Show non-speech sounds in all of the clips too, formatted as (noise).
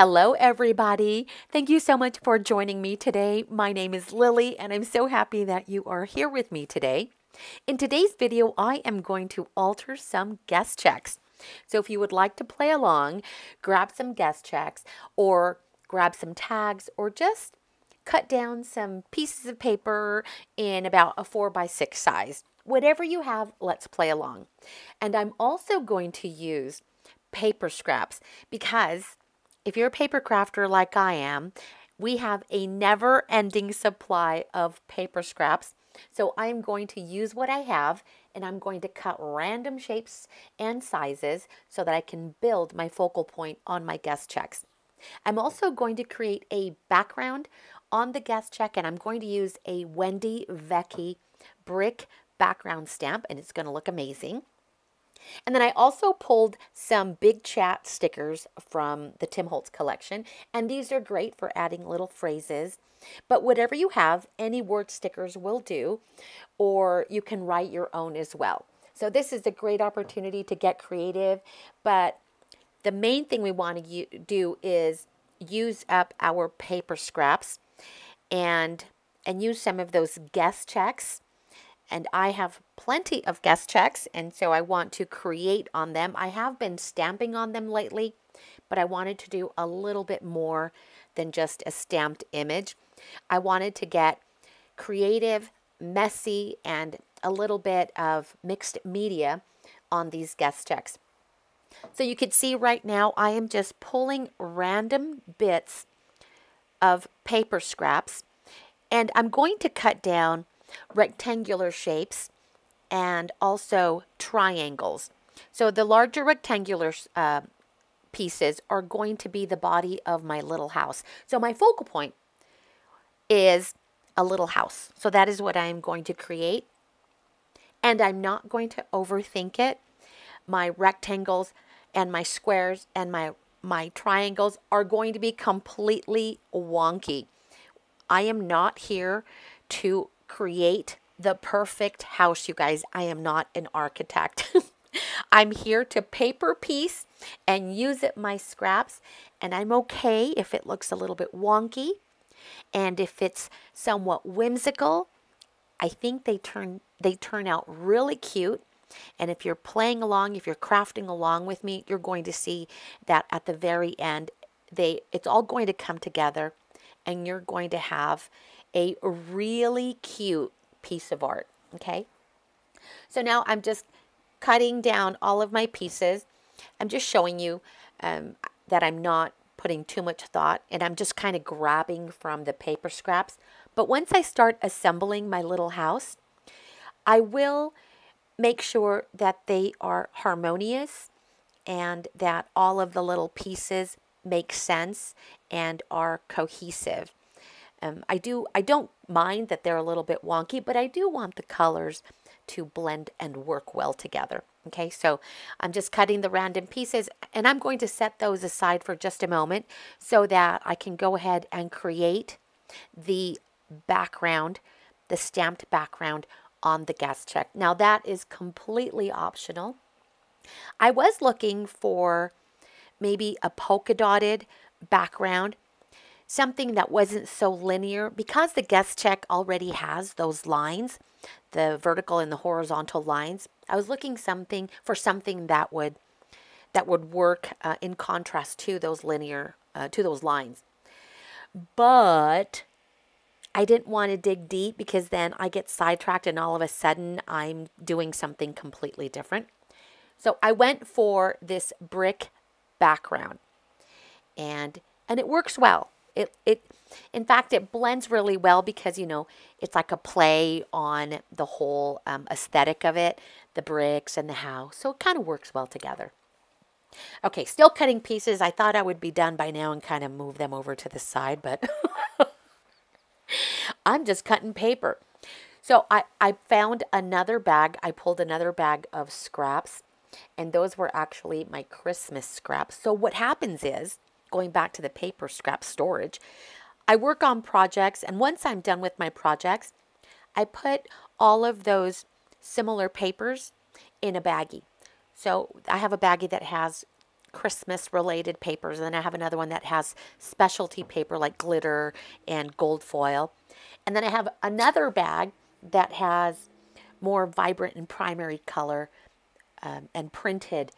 Hello, everybody. Thank you so much for joining me today. My name is Lily, and I'm so happy that you are here with me today. In today's video, I am going to alter some guest checks. So if you would like to play along, grab some guest checks or grab some tags or just cut down some pieces of paper in about a four by six size. Whatever you have, let's play along. And I'm also going to use paper scraps because if you're a paper crafter like I am, we have a never ending supply of paper scraps. So I'm going to use what I have and I'm going to cut random shapes and sizes so that I can build my focal point on my guest checks. I'm also going to create a background on the guest check and I'm going to use a Wendy Vecchi brick background stamp and it's going to look amazing. And then I also pulled some big chat stickers from the Tim Holtz collection, and these are great for adding little phrases. But whatever you have, any word stickers will do, or you can write your own as well. So this is a great opportunity to get creative, but the main thing we want to do is use up our paper scraps and and use some of those guest checks and I have plenty of guest checks, and so I want to create on them. I have been stamping on them lately, but I wanted to do a little bit more than just a stamped image. I wanted to get creative, messy, and a little bit of mixed media on these guest checks. So you can see right now I am just pulling random bits of paper scraps and I'm going to cut down rectangular shapes, and also triangles. So the larger rectangular uh, pieces are going to be the body of my little house. So my focal point is a little house. So that is what I'm going to create. And I'm not going to overthink it. My rectangles and my squares and my my triangles are going to be completely wonky. I am not here to create the perfect house, you guys. I am not an architect. (laughs) I'm here to paper piece and use it my scraps, and I'm okay if it looks a little bit wonky and if it's somewhat whimsical. I think they turn they turn out really cute. And if you're playing along, if you're crafting along with me, you're going to see that at the very end, they it's all going to come together and you're going to have a really cute piece of art. Okay. So now I'm just cutting down all of my pieces. I'm just showing you um, that I'm not putting too much thought and I'm just kind of grabbing from the paper scraps. But once I start assembling my little house, I will make sure that they are harmonious and that all of the little pieces make sense and are cohesive. Um, I do I don't mind that they're a little bit wonky, but I do want the colors to blend and work well together. Okay, so I'm just cutting the random pieces and I'm going to set those aside for just a moment so that I can go ahead and create the background, the stamped background on the guest check. Now that is completely optional. I was looking for maybe a polka dotted background something that wasn't so linear because the guest check already has those lines, the vertical and the horizontal lines. I was looking something for something that would that would work uh, in contrast to those linear uh, to those lines. But I didn't want to dig deep because then I get sidetracked and all of a sudden I'm doing something completely different. So I went for this brick background and and it works well. It, it, in fact, it blends really well because, you know, it's like a play on the whole um, aesthetic of it, the bricks and the house. So it kind of works well together. Okay, still cutting pieces. I thought I would be done by now and kind of move them over to the side, but (laughs) I'm just cutting paper. So I, I found another bag. I pulled another bag of scraps, and those were actually my Christmas scraps. So what happens is going back to the paper scrap storage, I work on projects, and once I'm done with my projects, I put all of those similar papers in a baggie. So I have a baggie that has Christmas related papers. And then I have another one that has specialty paper like glitter and gold foil. And then I have another bag that has more vibrant and primary color um, and printed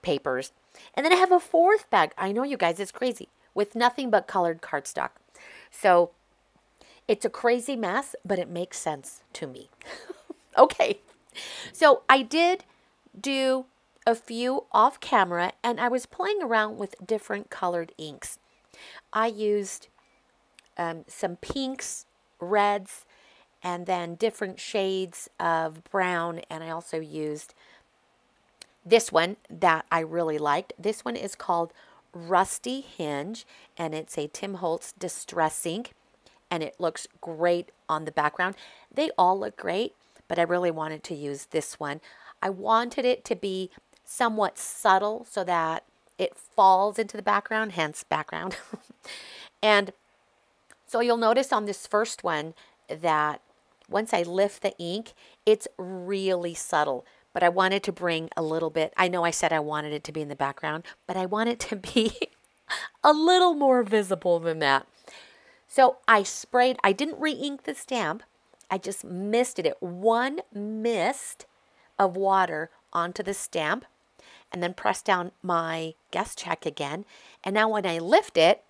papers. And then I have a fourth bag. I know you guys, it's crazy with nothing but colored cardstock. So it's a crazy mess, but it makes sense to me. (laughs) okay. So I did do a few off camera and I was playing around with different colored inks. I used um, some pinks, reds, and then different shades of brown. And I also used this one that I really liked. This one is called Rusty Hinge, and it's a Tim Holtz Distress Ink, and it looks great on the background. They all look great, but I really wanted to use this one. I wanted it to be somewhat subtle so that it falls into the background, hence background. (laughs) and so you'll notice on this first one that once I lift the ink, it's really subtle. But I wanted to bring a little bit, I know I said I wanted it to be in the background, but I want it to be (laughs) a little more visible than that. So I sprayed, I didn't re-ink the stamp. I just misted it. One mist of water onto the stamp and then press down my guest check again. And now when I lift it,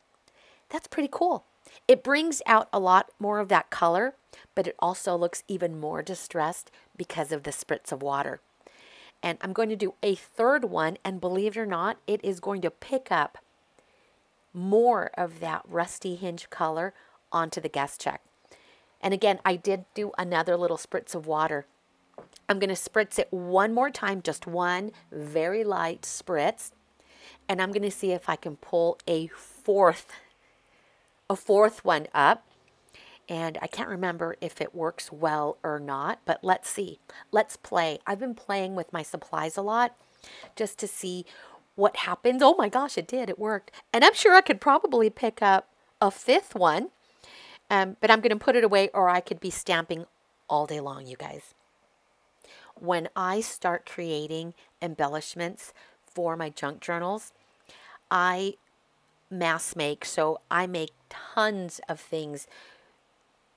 that's pretty cool. It brings out a lot more of that color, but it also looks even more distressed because of the spritz of water. And I'm going to do a third one, and believe it or not, it is going to pick up more of that rusty hinge color onto the guest check. And again, I did do another little spritz of water I'm going to spritz it one more time, just one very light spritz. And I'm going to see if I can pull a fourth, a fourth one up. And I can't remember if it works well or not, but let's see. Let's play. I've been playing with my supplies a lot just to see what happens. Oh my gosh, it did. It worked. And I'm sure I could probably pick up a fifth one, um, but I'm going to put it away or I could be stamping all day long, you guys when I start creating embellishments for my junk journals, I mass make. So I make tons of things.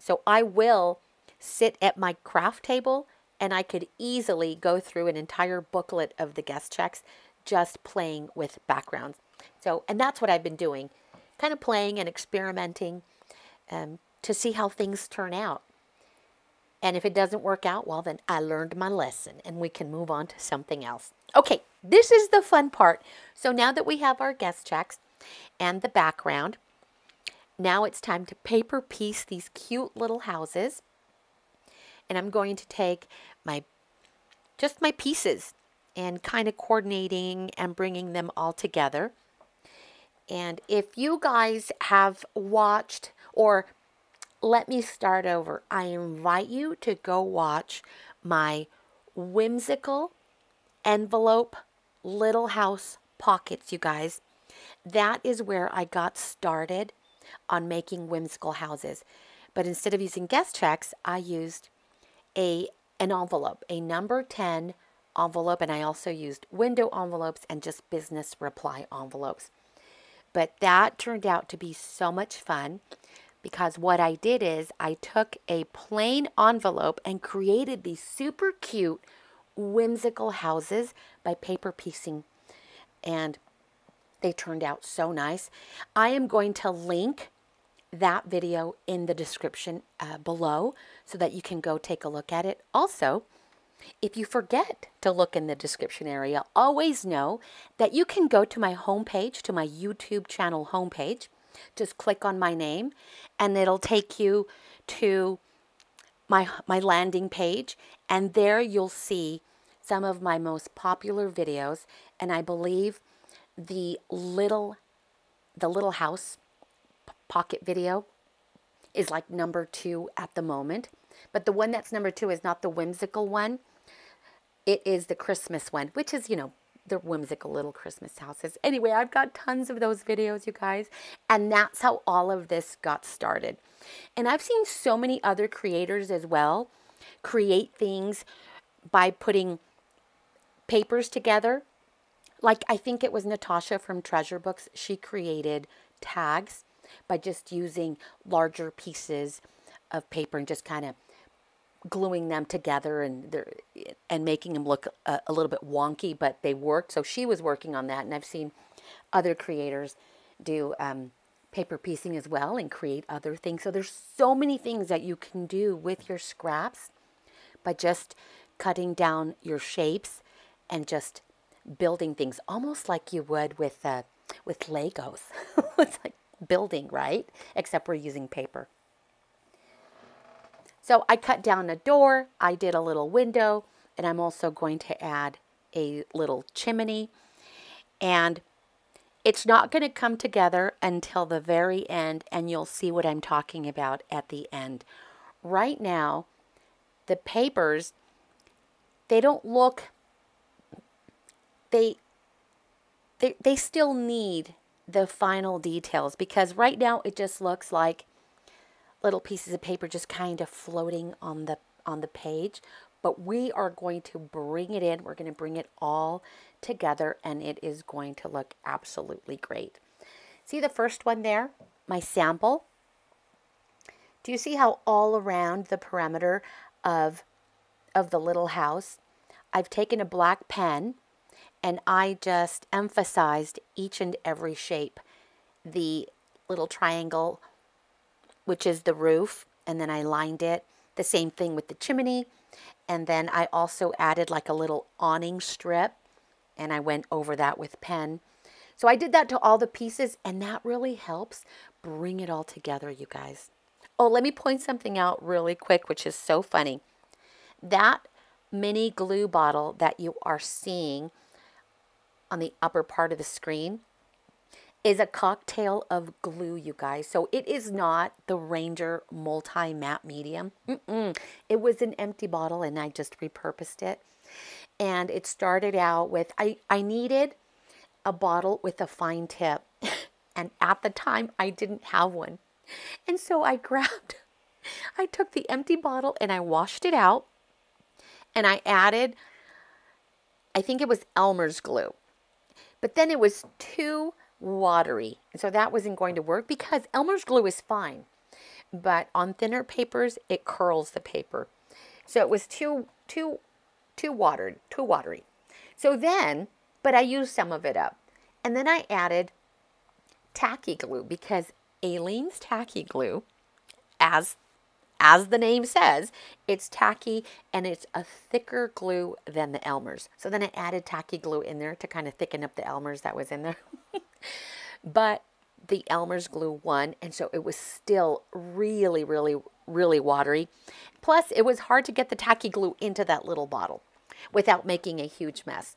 So I will sit at my craft table and I could easily go through an entire booklet of the guest checks just playing with backgrounds. So, and that's what I've been doing, kind of playing and experimenting um, to see how things turn out. And if it doesn't work out, well, then I learned my lesson and we can move on to something else. Okay, this is the fun part. So now that we have our guest checks and the background, now it's time to paper piece these cute little houses. And I'm going to take my, just my pieces and kind of coordinating and bringing them all together. And if you guys have watched or let me start over. I invite you to go watch my whimsical envelope little house pockets, you guys. That is where I got started on making whimsical houses. But instead of using guest checks, I used a an envelope, a number 10 envelope, and I also used window envelopes and just business reply envelopes. But that turned out to be so much fun because what I did is I took a plain envelope and created these super cute whimsical houses by paper piecing and they turned out so nice. I am going to link that video in the description uh, below so that you can go take a look at it. Also, if you forget to look in the description area, always know that you can go to my homepage, to my YouTube channel homepage, just click on my name and it'll take you to my, my landing page. And there you'll see some of my most popular videos. And I believe the little, the little house pocket video is like number two at the moment. But the one that's number two is not the whimsical one. It is the Christmas one, which is, you know, the whimsical little Christmas houses. Anyway, I've got tons of those videos, you guys, and that's how all of this got started. And I've seen so many other creators as well create things by putting papers together like I think it was Natasha from Treasure Books, she created tags by just using larger pieces of paper and just kind of gluing them together and and making them look a, a, little bit wonky, but they worked. So she was working on that, and I've seen other creators do um, paper piecing as well and create other things. So there's so many things that you can do with your scraps by just cutting down your shapes and just building things almost like you would with uh, with Legos. (laughs) it's like building, right? Except we're using paper. So I cut down a door, I did a little window, and I'm also going to add a little chimney. And it's not going to come together until the very end, and you'll see what I'm talking about at the end. Right now, the papers, they don't look, they, they, they still need the final details because right now it just looks like little pieces of paper just kind of floating on the on the page. But we are going to bring it in. We're going to bring it all together and it is going to look absolutely great. See the first one there? My sample. Do you see how all around the perimeter of of the little house I've taken a black pen and I just emphasized each and every shape the little triangle which is the roof, and then I lined it. The same thing with the chimney. And then I also added like a little awning strip, and I went over that with pen. So I did that to all the pieces, and that really helps bring it all together, you guys. Oh, let me point something out really quick, which is so funny. That mini glue bottle that you are seeing on the upper part of the screen, is a cocktail of glue, you guys. So it is not the Ranger multi-matte medium. Mm -mm. It was an empty bottle and I just repurposed it. And it started out with, I, I needed a bottle with a fine tip. (laughs) and at the time, I didn't have one. And so I (laughs) grabbed, I took the empty bottle and I washed it out. And I added, I think it was Elmer's glue. But then it was too watery. And so that wasn't going to work because Elmer's glue is fine. But on thinner papers, it curls the paper. So it was too, too, too watered, too watery. So then, but I used some of it up. And then I added tacky glue because Aleene's tacky glue, as as the name says, it's tacky and it's a thicker glue than the Elmer's. So then I added tacky glue in there to kind of thicken up the Elmer's that was in there. (laughs) but the Elmer's glue won, and so it was still really, really, really watery. Plus, it was hard to get the tacky glue into that little bottle without making a huge mess.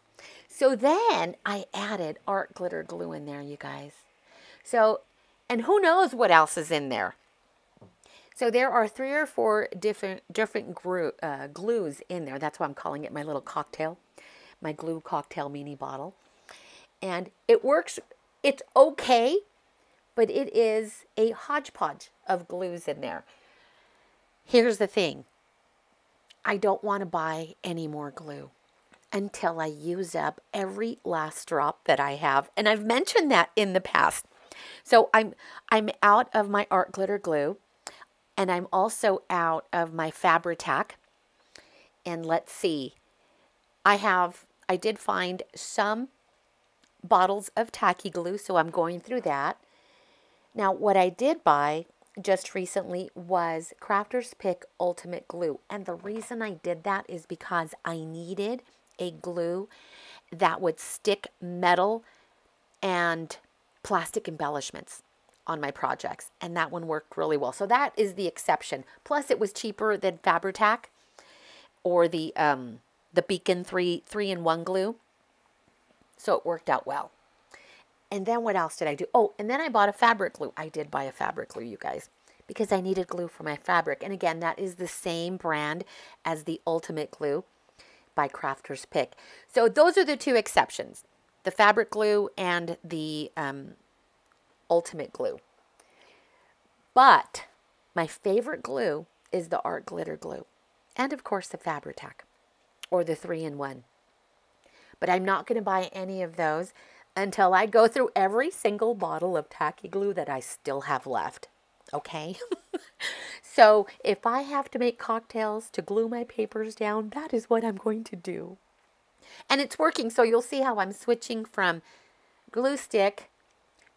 So then I added art glitter glue in there, you guys. So, and who knows what else is in there? So there are three or four different different glue, uh, glues in there. That's why I'm calling it my little cocktail, my glue cocktail mini bottle. And it works it's okay, but it is a hodgepodge of glues in there. Here's the thing I don't want to buy any more glue until I use up every last drop that I have. And I've mentioned that in the past. So I'm I'm out of my art glitter glue and I'm also out of my Fabri-Tac. And let's see. I have I did find some bottles of tacky glue, so I'm going through that. Now, what I did buy just recently was Crafter's Pick Ultimate Glue. And the reason I did that is because I needed a glue that would stick metal and plastic embellishments on my projects. And that one worked really well. So that is the exception. Plus, it was cheaper than Fabri-Tac or the um, the Beacon 3 3-in-1 glue. So it worked out well. And then what else did I do? Oh, and then I bought a fabric glue. I did buy a fabric glue, you guys, because I needed glue for my fabric. And again, that is the same brand as the Ultimate Glue by Crafter's Pick. So those are the two exceptions, the fabric glue and the um, Ultimate Glue. But my favorite glue is the Art Glitter Glue. And of course the Fabri-Tac or the 3-in-1. But I'm not going to buy any of those until I go through every single bottle of tacky glue that I still have left. Okay? (laughs) so if I have to make cocktails to glue my papers down, that is what I'm going to do. And it's working, so you'll see how I'm switching from glue stick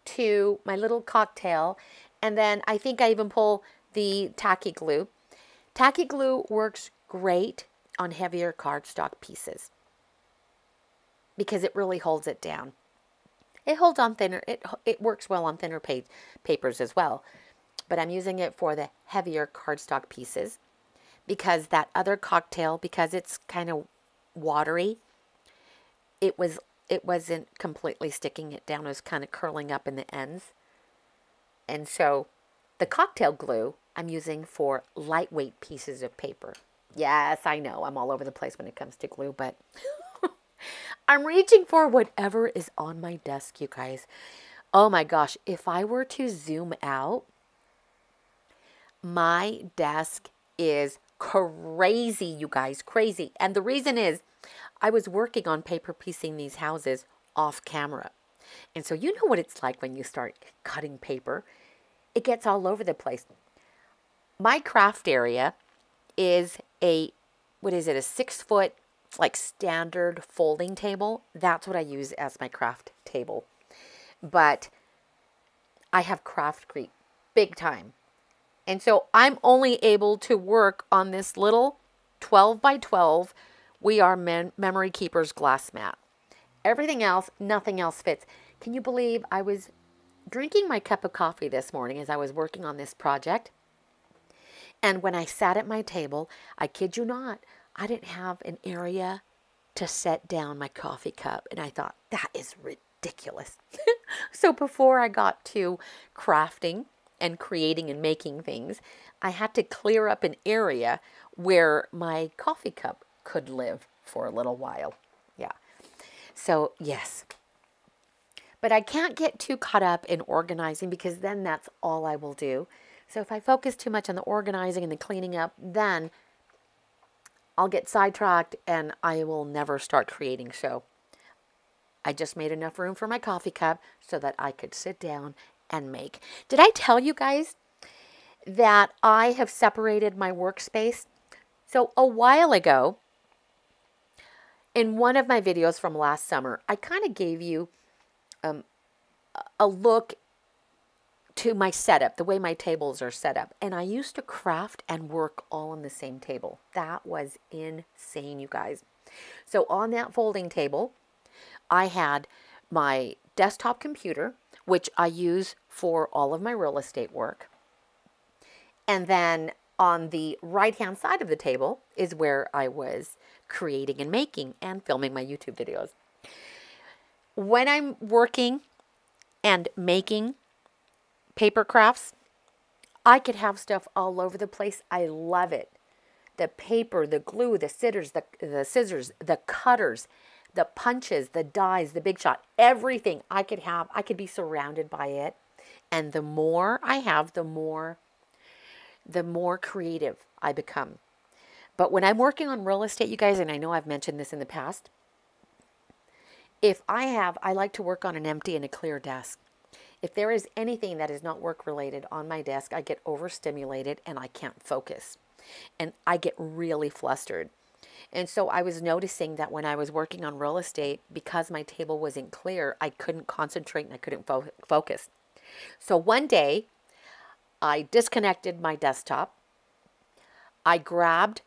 to my little cocktail. And then I think I even pull the tacky glue. Tacky glue works great on heavier cardstock pieces because it really holds it down. It holds on thinner, it, it works well on thinner pa papers as well, but I'm using it for the heavier cardstock pieces because that other cocktail, because it's kind of watery, it was it wasn't completely sticking it down. It was kind of curling up in the ends. And so the cocktail glue I'm using for lightweight pieces of paper. Yes, I know I'm all over the place when it comes to glue, but (laughs) I'm reaching for whatever is on my desk, you guys. Oh my gosh, if I were to zoom out, my desk is crazy, you guys, crazy. And the reason is I was working on paper piecing these houses off camera. And so you know what it's like when you start cutting paper. It gets all over the place. My craft area is a, what is it, a six foot, like standard folding table. That's what I use as my craft table. But I have craft creep big time. And so I'm only able to work on this little 12 by 12 We R Memory Keepers glass mat. Everything else, nothing else fits. Can you believe I was drinking my cup of coffee this morning as I was working on this project? And when I sat at my table, I kid you not, I didn't have an area to set down my coffee cup. And I thought, that is ridiculous. (laughs) so before I got to crafting and creating and making things, I had to clear up an area where my coffee cup could live for a little while. Yeah. So, yes. But I can't get too caught up in organizing because then that's all I will do. So if I focus too much on the organizing and the cleaning up, then I'll get sidetracked and I will never start creating. So I just made enough room for my coffee cup so that I could sit down and make. Did I tell you guys that I have separated my workspace? So a while ago, in one of my videos from last summer, I kind of gave you um, a look to my setup, the way my tables are set up. And I used to craft and work all on the same table. That was insane, you guys. So on that folding table, I had my desktop computer, which I use for all of my real estate work. And then on the right hand side of the table is where I was creating and making and filming my YouTube videos. When I'm working and making paper crafts, I could have stuff all over the place. I love it. The paper, the glue, the scissors, the, the scissors, the cutters, the punches, the dies, the big shot, everything I could have. I could be surrounded by it. And the more I have, the more the more creative I become. But when I'm working on real estate, you guys, and I know I've mentioned this in the past, if I have, I like to work on an empty and a clear desk. If there is anything that is not work related on my desk, I get overstimulated and I can't focus. And I get really flustered. And so I was noticing that when I was working on real estate, because my table wasn't clear, I couldn't concentrate and I couldn't fo focus. So one day, I disconnected my desktop. I grabbed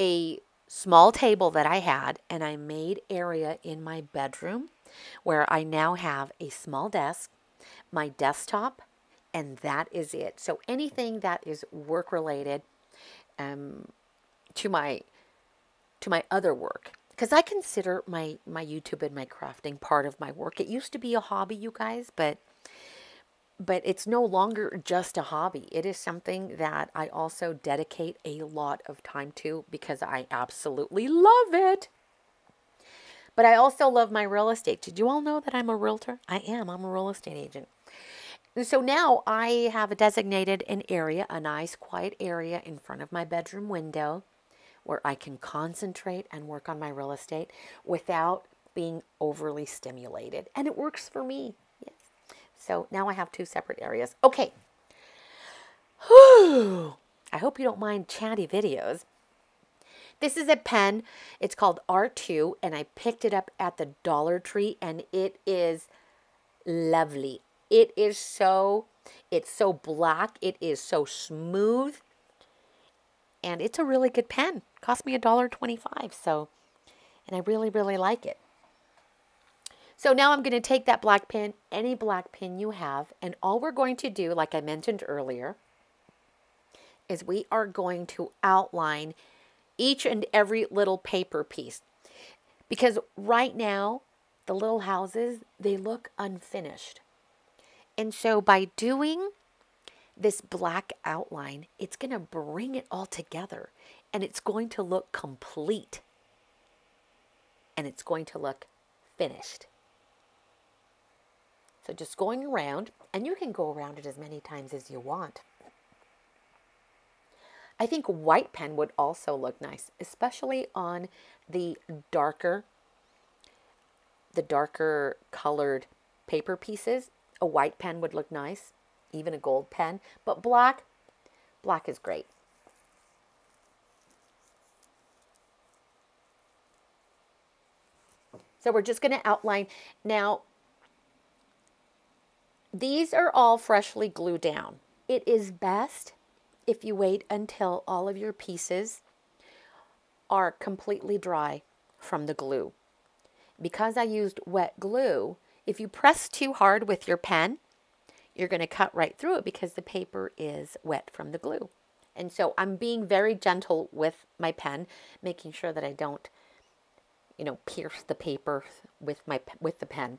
a small table that I had and I made area in my bedroom where I now have a small desk, my desktop, and that is it. So anything that is work related um, to my to my other work because I consider my my YouTube and my crafting part of my work. It used to be a hobby, you guys, but but it's no longer just a hobby. It is something that I also dedicate a lot of time to because I absolutely love it. But I also love my real estate. Did you all know that I'm a realtor? I am. I'm a real estate agent. And so now I have designated an area, a nice quiet area in front of my bedroom window where I can concentrate and work on my real estate without being overly stimulated. And it works for me. So now I have two separate areas. Okay. I hope you don't mind chatty videos. This is a pen. It's called R2, and I picked it up at the Dollar Tree, and it is lovely. It is so, it's so black. It is so smooth. And it's a really good pen. Cost me a dollar twenty-five. So, and I really, really like it. So now I'm going to take that black pen, any black pen you have, and all we're going to do, like I mentioned earlier, is we are going to outline each and every little paper piece. Because right now, the little houses, they look unfinished. And so by doing this black outline, it's going to bring it all together and it's going to look complete and it's going to look finished. So just going around, and you can go around it as many times as you want. I think white pen would also look nice, especially on the darker, the darker colored paper pieces. A white pen would look nice, even a gold pen, but black, black is great. So we're just going to outline. Now, these are all freshly glued down. It is best if you wait until all of your pieces are completely dry from the glue. Because I used wet glue, if you press too hard with your pen, you're going to cut right through it because the paper is wet from the glue. And so I'm being very gentle with my pen, making sure that I don't, you know, pierce the paper with my with the pen.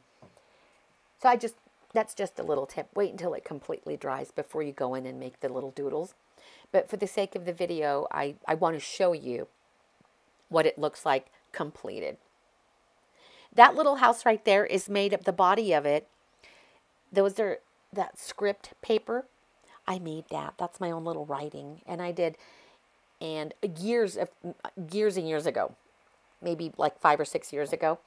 So I just that's just a little tip. Wait until it completely dries before you go in and make the little doodles. But for the sake of the video, I, I want to show you what it looks like completed. That little house right there is made up, the body of it, those are that script paper. I made that. That's my own little writing. And I did, and years of, years and years ago, maybe like five or six years ago,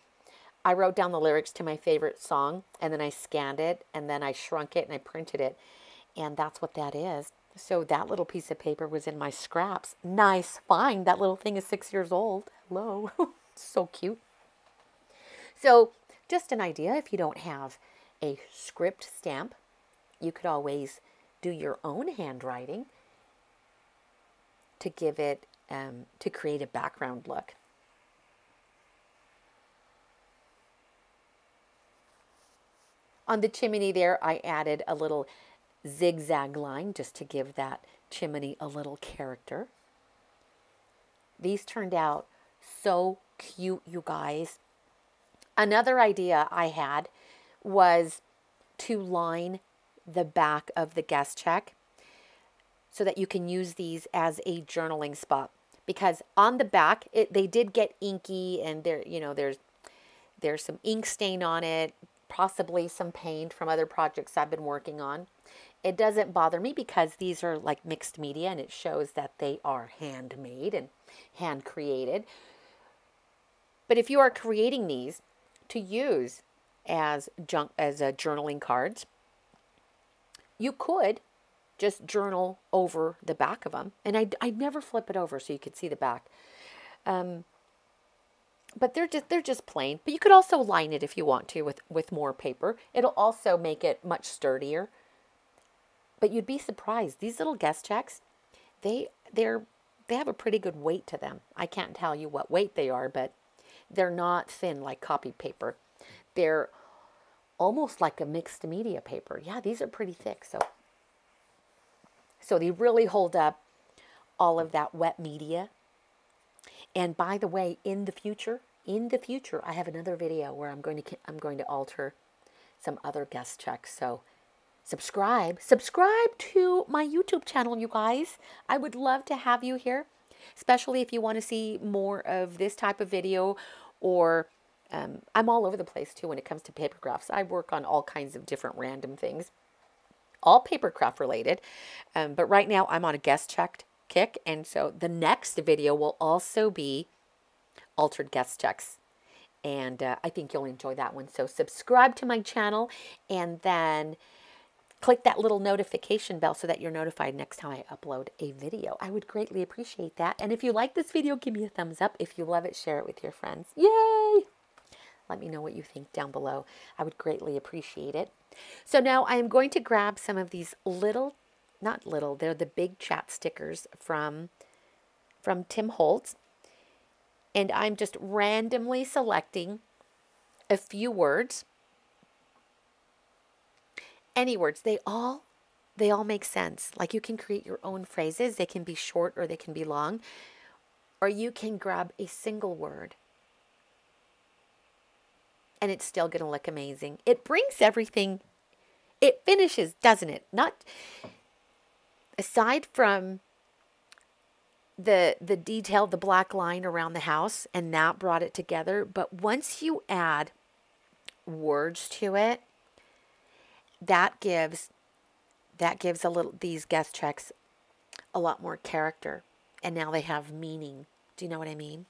I wrote down the lyrics to my favorite song and then I scanned it and then I shrunk it and I printed it. And that's what that is. So that little piece of paper was in my scraps. Nice find. That little thing is six years old. Hello. (laughs) so cute. So just an idea if you don't have a script stamp, you could always do your own handwriting to give it, um, to create a background look. On the chimney there, I added a little zigzag line just to give that chimney a little character. These turned out so cute, you guys. Another idea I had was to line the back of the guest check so that you can use these as a journaling spot because on the back it, they did get inky and there you know there's there's some ink stain on it possibly some paint from other projects I've been working on. It doesn't bother me because these are like mixed media and it shows that they are handmade and hand created. But if you are creating these to use as junk as a journaling cards, you could just journal over the back of them. And I, I never flip it over so you could see the back. Um, but they're just they're just plain. But you could also line it if you want to with with more paper. It'll also make it much sturdier. But you'd be surprised. These little guest checks, they they're they have a pretty good weight to them. I can't tell you what weight they are, but they're not thin like copy paper. They're almost like a mixed media paper. Yeah, these are pretty thick. So so they really hold up all of that wet media and by the way, in the future, in the future, I have another video where I'm going to I'm going to alter some other guest checks. So subscribe, subscribe to my YouTube channel, you guys. I would love to have you here, especially if you want to see more of this type of video or um, I'm all over the place too when it comes to paper crafts. I work on all kinds of different random things, all paper craft related. Um, but right now I'm on a guest checked kick. And so the next video will also be altered guest checks. And uh, I think you'll enjoy that one. So subscribe to my channel and then click that little notification bell so that you're notified next time I upload a video. I would greatly appreciate that. And if you like this video, give me a thumbs up. If you love it, share it with your friends. Yay! Let me know what you think down below. I would greatly appreciate it. So now I am going to grab some of these little, not little, they're the big chat stickers from, from Tim Holtz. And I'm just randomly selecting a few words any words, they all they all make sense. Like you can create your own phrases. They can be short or they can be long. Or you can grab a single word and it's still going to look amazing. It brings everything it finishes, doesn't it? Not aside from the the detail, the black line around the house and that brought it together, but once you add words to it, that gives that gives a little these guest checks a lot more character and now they have meaning. Do you know what I mean?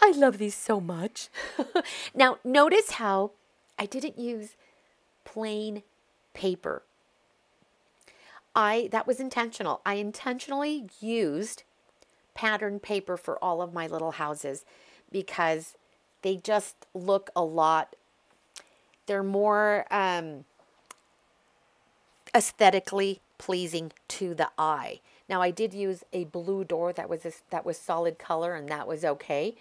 I love these so much. (laughs) now, notice how I didn't use plain paper. I that was intentional. I intentionally used pattern paper for all of my little houses because they just look a lot they're more um, aesthetically pleasing to the eye. Now I did use a blue door that was that was solid color and that was okay.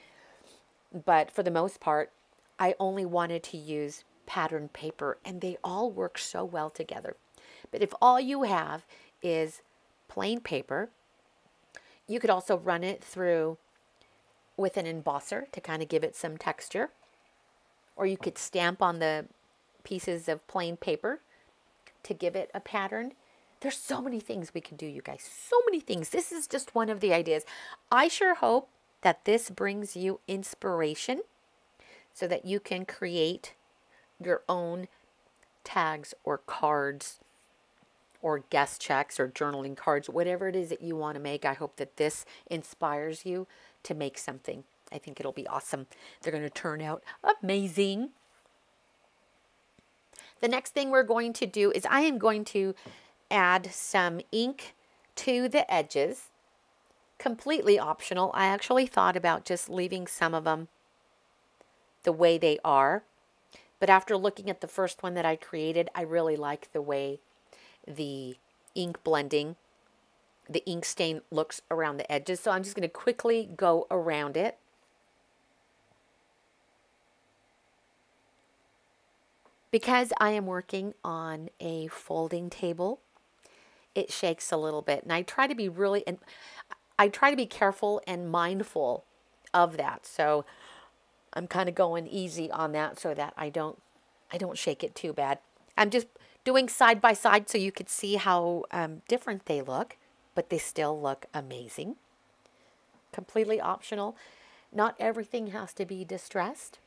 But for the most part, I only wanted to use pattern paper and they all work so well together. But if all you have is plain paper, you could also run it through with an embosser to kind of give it some texture. Or you could stamp on the pieces of plain paper to give it a pattern. There's so many things we can do, you guys. So many things. This is just one of the ideas. I sure hope that this brings you inspiration so that you can create your own tags or cards or guest checks or journaling cards, whatever it is that you want to make. I hope that this inspires you to make something. I think it'll be awesome. They're going to turn out amazing. The next thing we're going to do is I am going to add some ink to the edges. Completely optional. I actually thought about just leaving some of them the way they are. But after looking at the first one that I created, I really like the way the ink blending, the ink stain looks around the edges. So I'm just going to quickly go around it. Because I am working on a folding table, it shakes a little bit. And I try to be really, and I try to be careful and mindful of that. So I'm kind of going easy on that so that I don't, I don't shake it too bad. I'm just doing side by side so you could see how um, different they look, but they still look amazing. Completely optional. Not everything has to be distressed.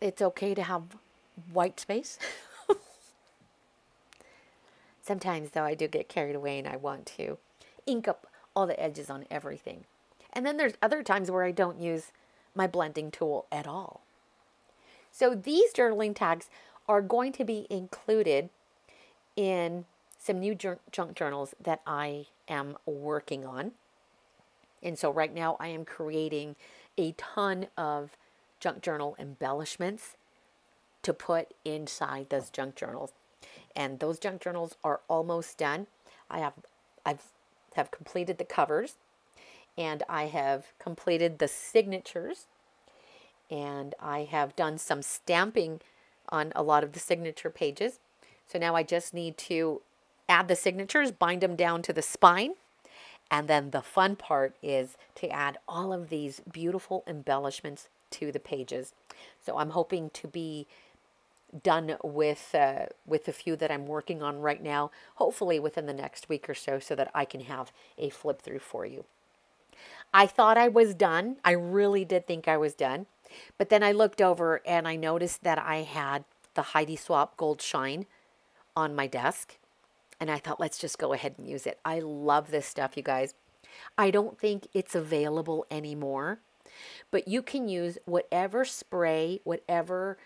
It's okay to have white space. (laughs) Sometimes, though, I do get carried away and I want to ink up all the edges on everything. And then there's other times where I don't use my blending tool at all. So these journaling tags are going to be included in some new junk journals that I am working on. And so right now I am creating a ton of junk journal embellishments to put inside those junk journals. And those junk journals are almost done. I have I've have completed the covers and I have completed the signatures and I have done some stamping on a lot of the signature pages. So now I just need to add the signatures, bind them down to the spine. And then the fun part is to add all of these beautiful embellishments to the pages. So I'm hoping to be done with uh, with the few that I'm working on right now, hopefully within the next week or so, so that I can have a flip through for you. I thought I was done. I really did think I was done. But then I looked over and I noticed that I had the Heidi Swapp Gold Shine on my desk. And I thought, let's just go ahead and use it. I love this stuff, you guys. I don't think it's available anymore. But you can use whatever spray, whatever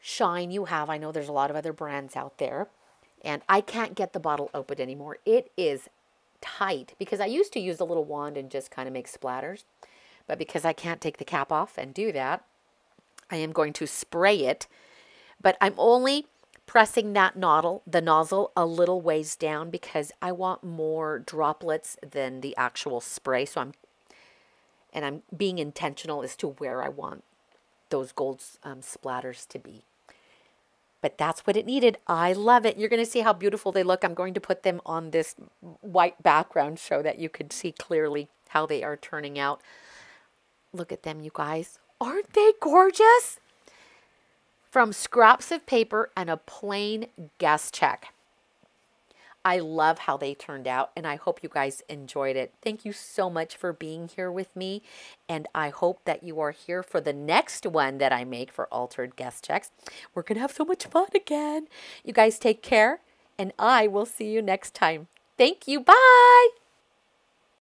shine you have. I know there's a lot of other brands out there. And I can't get the bottle open anymore. It is tight because I used to use a little wand and just kind of make splatters. But because I can't take the cap off and do that, I am going to spray it. But I'm only pressing that nozzle, the nozzle a little ways down because I want more droplets than the actual spray. So I'm, and I'm being intentional as to where I want those gold um, splatters to be. But that's what it needed. I love it. You're going to see how beautiful they look. I'm going to put them on this white background so that you can see clearly how they are turning out. Look at them, you guys. Aren't they gorgeous? From scraps of paper and a plain guest check. I love how they turned out and I hope you guys enjoyed it. Thank you so much for being here with me and I hope that you are here for the next one that I make for altered guest checks. We're going to have so much fun again. You guys take care and I will see you next time. Thank you. Bye.